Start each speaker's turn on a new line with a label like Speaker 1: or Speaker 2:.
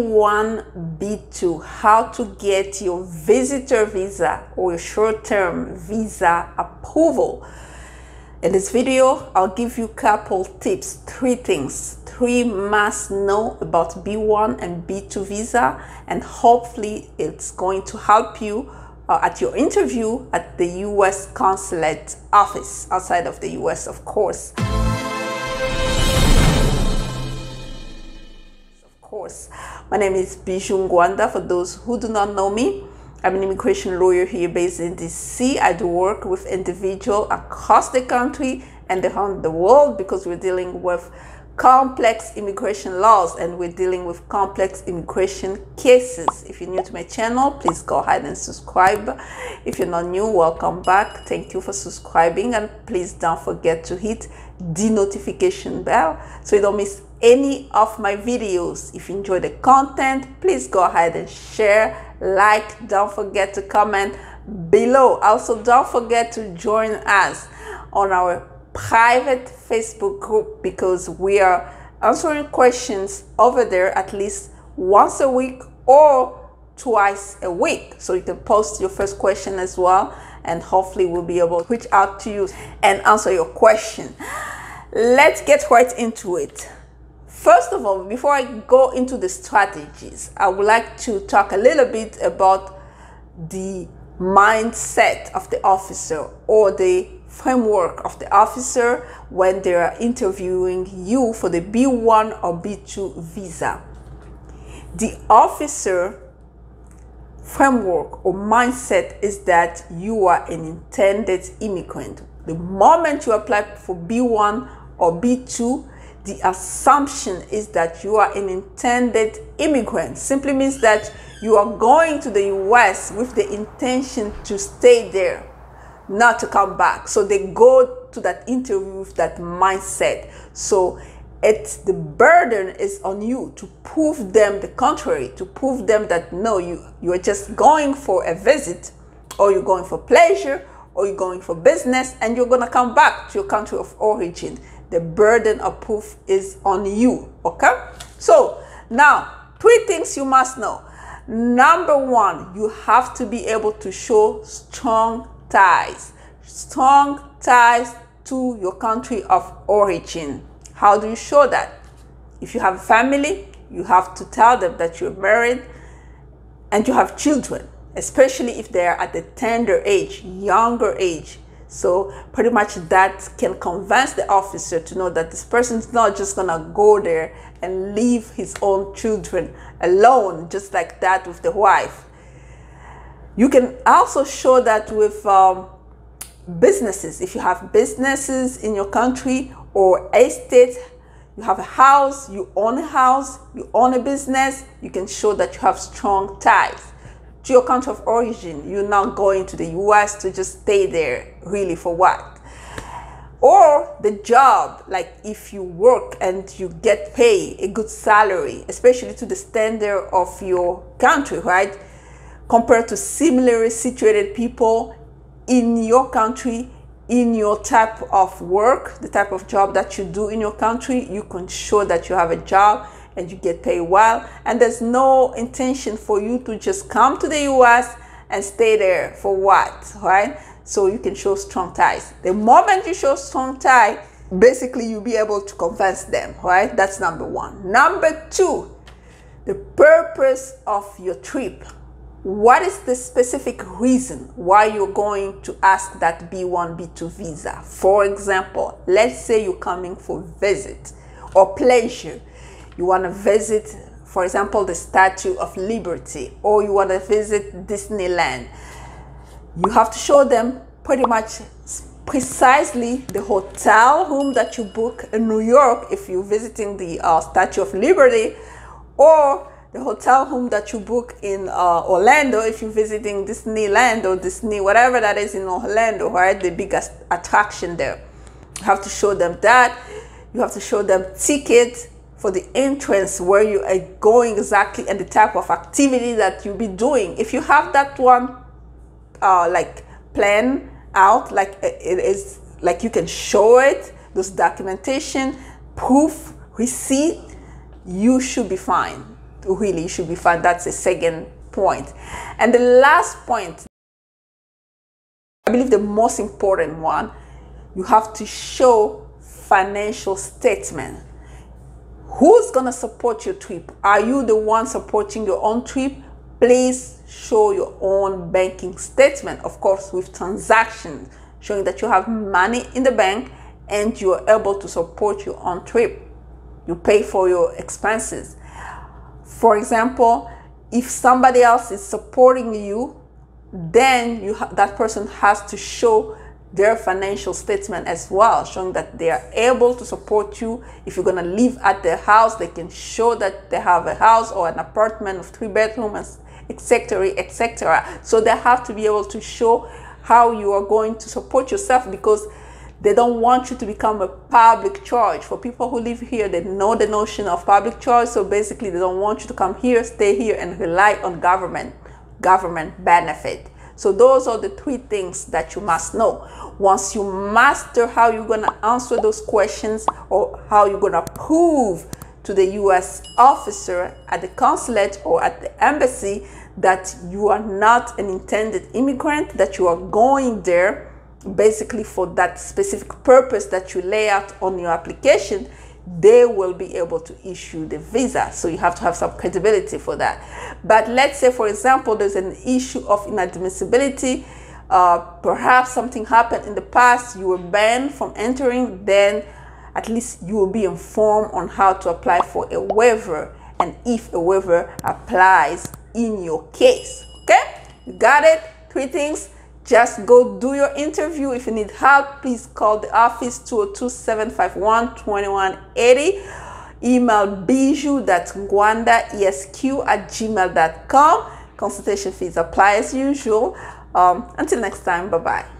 Speaker 1: B1, B2, how to get your visitor visa or your short-term visa approval. In this video, I'll give you a couple tips, three things, three must know about B1 and B2 visa, and hopefully it's going to help you uh, at your interview at the US consulate office outside of the US, of course. Of course, my name is Bijoux Ngwanda. For those who do not know me, I'm an immigration lawyer here based in DC. I do work with individuals across the country and around the world because we're dealing with complex immigration laws and we're dealing with complex immigration cases. If you're new to my channel, please go ahead and subscribe. If you're not new, welcome back. Thank you for subscribing and please don't forget to hit the notification bell so you don't miss any of my videos. If you enjoy the content, please go ahead and share like, don't forget to comment below. Also, don't forget to join us on our private Facebook group because we are answering questions over there at least once a week or twice a week. So you can post your first question as well, and hopefully, we'll be able to reach out to you and answer your question. Let's get right into it. First of all, before I go into the strategies, I would like to talk a little bit about the mindset of the officer or the framework of the officer when they are interviewing you for the B1 or B2 visa. The officer framework or mindset is that you are an intended immigrant. The moment you apply for B1 or B2, the assumption is that you are an intended immigrant. Simply means that you are going to the US with the intention to stay there, not to come back. So they go to that interview with that mindset. So it's the burden is on you to prove them the contrary, to prove them that no, you, you are just going for a visit or you're going for pleasure or you're going for business and you're going to come back to your country of origin the burden of proof is on you. Okay? So now, three things you must know. Number one, you have to be able to show strong ties, strong ties to your country of origin. How do you show that? If you have a family, you have to tell them that you're married and you have children, especially if they are at the tender age, younger age. So pretty much that can convince the officer to know that this person is not just gonna go there and leave his own children alone, just like that with the wife. You can also show that with um, businesses. If you have businesses in your country or estate, you have a house, you own a house, you own a business, you can show that you have strong ties to your country of origin. You're not going to the US to just stay there, really, for what? Or the job, like if you work and you get paid a good salary, especially to the standard of your country, right? Compared to similarly situated people in your country, in your type of work, the type of job that you do in your country, you can show that you have a job and you get paid well. And there's no intention for you to just come to the US and stay there for what, right? So you can show strong ties. The moment you show strong tie, basically you'll be able to convince them, right? That's number one. Number two, the purpose of your trip. What is the specific reason why you're going to ask that B1, B2 visa? For example, let's say you're coming for visit or pleasure you want to visit, for example, the Statue of Liberty, or you want to visit Disneyland, you have to show them pretty much precisely the hotel room that you book in New York if you're visiting the uh, Statue of Liberty, or the hotel room that you book in uh, Orlando if you're visiting Disneyland or Disney, whatever that is in Orlando, right? The biggest attraction there. You have to show them that. You have to show them tickets for the entrance where you are going exactly and the type of activity that you'll be doing. If you have that one uh, like plan out, like it is like you can show it, those documentation, proof, receipt, you should be fine. really you should be fine. That's the second point. And the last point, I believe the most important one, you have to show financial statement. Who's gonna support your trip? Are you the one supporting your own trip? Please show your own banking statement, of course, with transactions showing that you have money in the bank and you are able to support your own trip. You pay for your expenses. For example, if somebody else is supporting you, then you that person has to show their financial statement as well, showing that they are able to support you. If you're gonna live at their house, they can show that they have a house or an apartment of three bedrooms, etc., etc. So they have to be able to show how you are going to support yourself because they don't want you to become a public charge. For people who live here, they know the notion of public charge. So basically, they don't want you to come here, stay here, and rely on government government benefit. So those are the three things that you must know. Once you master how you're going to answer those questions or how you're going to prove to the US officer at the consulate or at the embassy that you are not an intended immigrant, that you are going there basically for that specific purpose that you lay out on your application, they will be able to issue the visa. So you have to have some credibility for that. But let's say, for example, there's an issue of inadmissibility. Uh, perhaps something happened in the past, you were banned from entering, then at least you will be informed on how to apply for a waiver and if a waiver applies in your case. Okay, you got it? Three things just go do your interview. If you need help, please call the office 202-751-2180. Email bijou, that's esq at gmail.com. Consultation fees apply as usual. Um, until next time, bye-bye.